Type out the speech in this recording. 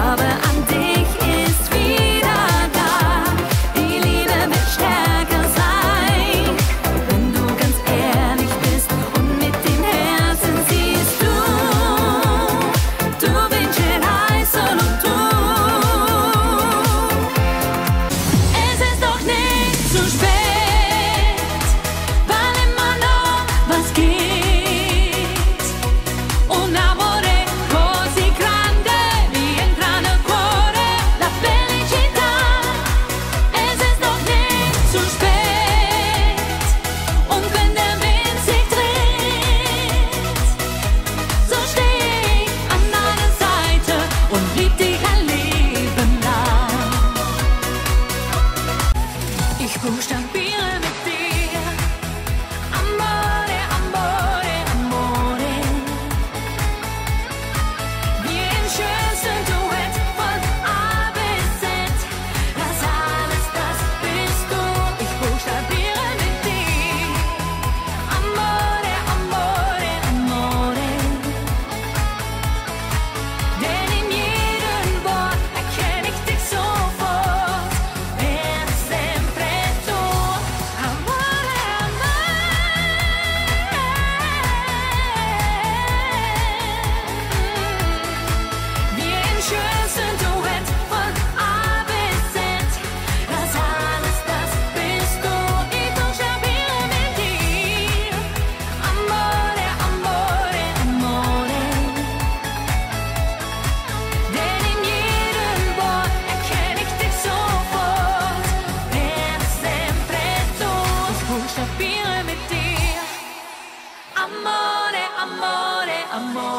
அவன் amore, amore, amore.